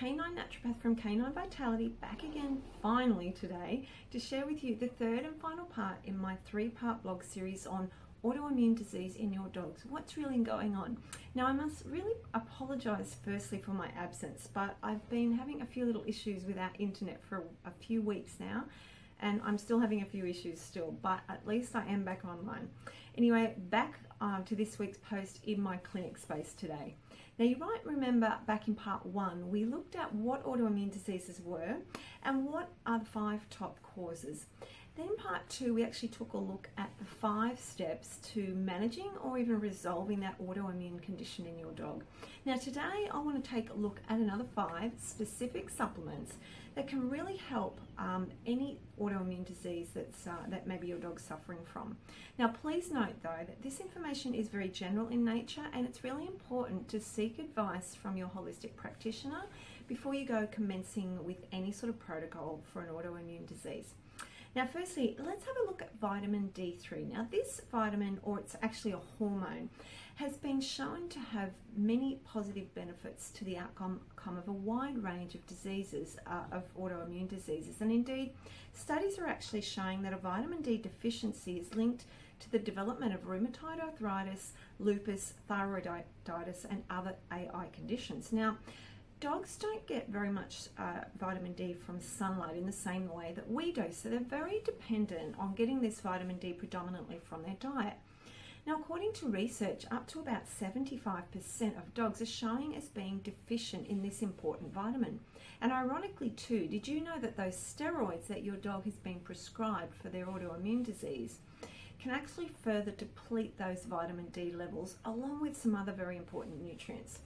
canine naturopath from Canine Vitality, back again finally today to share with you the third and final part in my three part blog series on autoimmune disease in your dogs. What's really going on? Now, I must really apologize firstly for my absence, but I've been having a few little issues with our internet for a few weeks now, and I'm still having a few issues still, but at least I am back online. Anyway, back um, to this week's post in my clinic space today. Now, you might remember back in part one, we looked at what autoimmune diseases were and what are the five top causes. Then in part two, we actually took a look at the five steps to managing or even resolving that autoimmune condition in your dog. Now today, I want to take a look at another five specific supplements that can really help um, any autoimmune disease that's, uh, that maybe your dog's suffering from. Now please note though that this information is very general in nature and it's really important to seek advice from your holistic practitioner before you go commencing with any sort of protocol for an autoimmune disease. Now, firstly, let's have a look at vitamin D3. Now, this vitamin, or it's actually a hormone, has been shown to have many positive benefits to the outcome of a wide range of diseases, uh, of autoimmune diseases. And indeed, studies are actually showing that a vitamin D deficiency is linked to the development of rheumatoid arthritis, lupus, thyroiditis, and other AI conditions. Now, dogs don't get very much uh, vitamin D from sunlight in the same way that we do, so they're very dependent on getting this vitamin D predominantly from their diet. Now, according to research, up to about 75% of dogs are showing as being deficient in this important vitamin. And ironically, too, did you know that those steroids that your dog has been prescribed for their autoimmune disease can actually further deplete those vitamin D levels along with some other very important nutrients?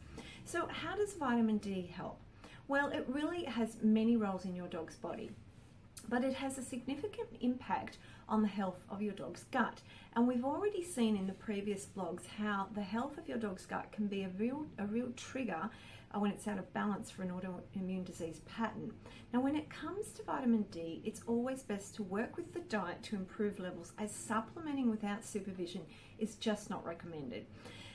So, how does vitamin D help? Well, it really has many roles in your dog's body, but it has a significant impact on the health of your dog's gut. And we've already seen in the previous blogs how the health of your dog's gut can be a real, a real trigger uh, when it's out of balance for an autoimmune disease pattern. Now, when it comes to vitamin D, it's always best to work with the diet to improve levels, as supplementing without supervision is just not recommended.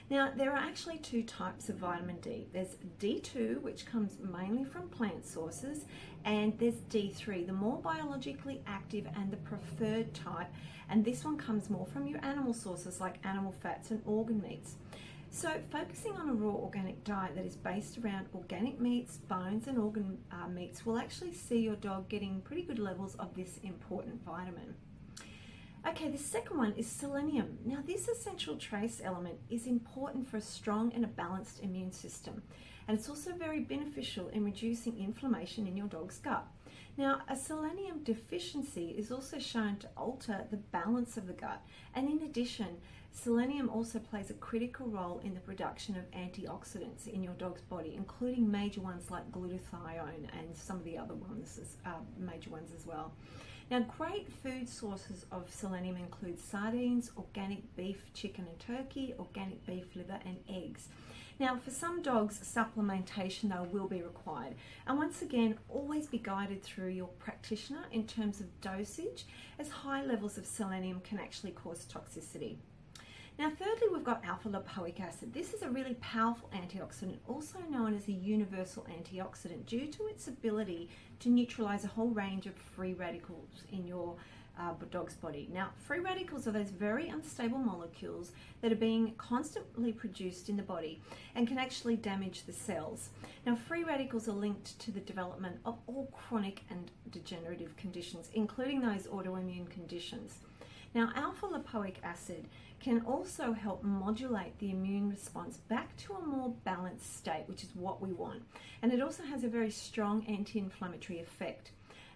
Now, there are actually two types of vitamin D. There's D2, which comes mainly from plant sources, and there's D3, the more biologically active and the preferred type, and this one comes more from your animal sources like animal fats and organ meats. So, focusing on a raw organic diet that is based around organic meats, bones, and organ uh, meats will actually see your dog getting pretty good levels of this important vitamin. Okay, the second one is selenium. Now, this essential trace element is important for a strong and a balanced immune system, and it's also very beneficial in reducing inflammation in your dog's gut. Now, a selenium deficiency is also shown to alter the balance of the gut, and in addition, selenium also plays a critical role in the production of antioxidants in your dog's body, including major ones like glutathione and some of the other ones, uh, major ones as well. Now, great food sources of selenium include sardines, organic beef, chicken, and turkey, organic beef liver, and eggs. Now, for some dogs, supplementation though will be required. And once again, always be guided through your practitioner in terms of dosage, as high levels of selenium can actually cause toxicity. Now, thirdly, we've got alpha lipoic acid. This is a really powerful antioxidant, also known as a universal antioxidant, due to its ability to neutralize a whole range of free radicals in your uh, dog's body. Now, free radicals are those very unstable molecules that are being constantly produced in the body and can actually damage the cells. Now, free radicals are linked to the development of all chronic and degenerative conditions, including those autoimmune conditions. Now, alpha lipoic acid can also help modulate the immune response back to a more balanced state, which is what we want. And it also has a very strong anti inflammatory effect.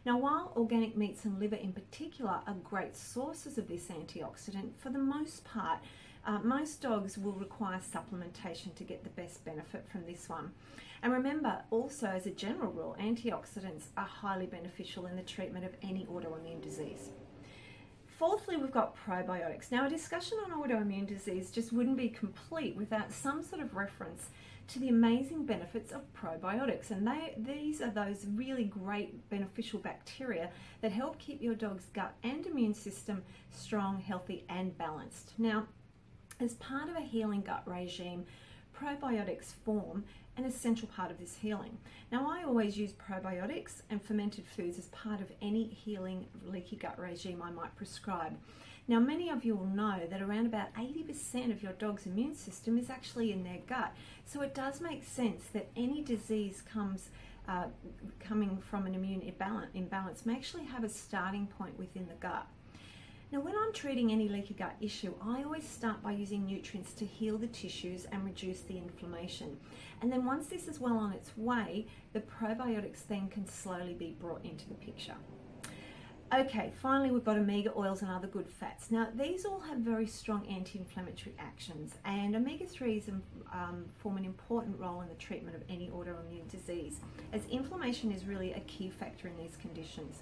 Now, while organic meats and liver in particular are great sources of this antioxidant, for the most part, uh, most dogs will require supplementation to get the best benefit from this one. And remember, also as a general rule, antioxidants are highly beneficial in the treatment of any autoimmune disease. Fourthly, we've got probiotics. Now, a discussion on autoimmune disease just wouldn't be complete without some sort of reference to the amazing benefits of probiotics. And they, these are those really great beneficial bacteria that help keep your dog's gut and immune system strong, healthy, and balanced. Now, as part of a healing gut regime, probiotics form an essential part of this healing. Now, I always use probiotics and fermented foods as part of any healing leaky gut regime I might prescribe. Now, many of you will know that around about 80% of your dog's immune system is actually in their gut. So it does make sense that any disease comes uh, coming from an immune imbalance may actually have a starting point within the gut. Now, when I'm treating any leaky gut issue, I always start by using nutrients to heal the tissues and reduce the inflammation. And then once this is well on its way, the probiotics then can slowly be brought into the picture. Okay, finally we've got omega oils and other good fats. Now these all have very strong anti-inflammatory actions and omega-3s um, form an important role in the treatment of any autoimmune disease as inflammation is really a key factor in these conditions.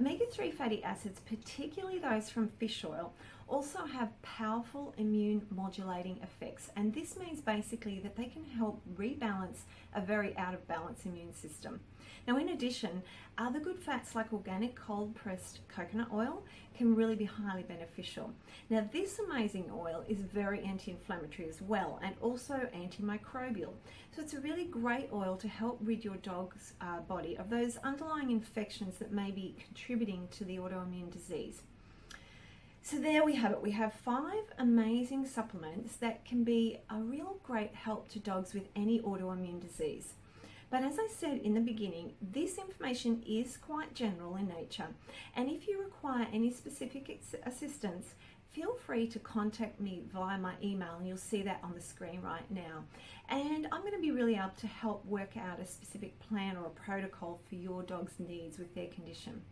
Omega-3 fatty acids, particularly those from fish oil, also have powerful immune modulating effects and this means basically that they can help rebalance a very out of balance immune system. Now in addition, other good fats like organic cold pressed coconut oil can really be highly beneficial. Now this amazing oil is very anti-inflammatory as well and also antimicrobial. So it's a really great oil to help rid your dog's uh, body of those underlying infections that may be contributing to the autoimmune disease. So there we have it. We have five amazing supplements that can be a real great help to dogs with any autoimmune disease. But as I said in the beginning, this information is quite general in nature. And if you require any specific assistance, feel free to contact me via my email and you'll see that on the screen right now. And I'm going to be really able to help work out a specific plan or a protocol for your dog's needs with their condition.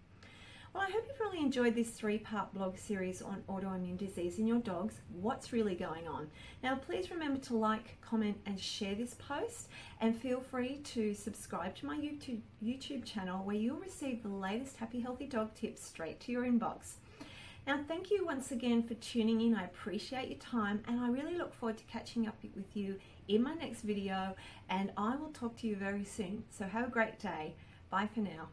Well, I hope you've really enjoyed this three-part blog series on autoimmune disease in your dogs, what's really going on. Now, please remember to like, comment and share this post and feel free to subscribe to my YouTube, YouTube channel where you'll receive the latest Happy Healthy Dog tips straight to your inbox. Now, thank you once again for tuning in. I appreciate your time and I really look forward to catching up with you in my next video and I will talk to you very soon. So have a great day. Bye for now.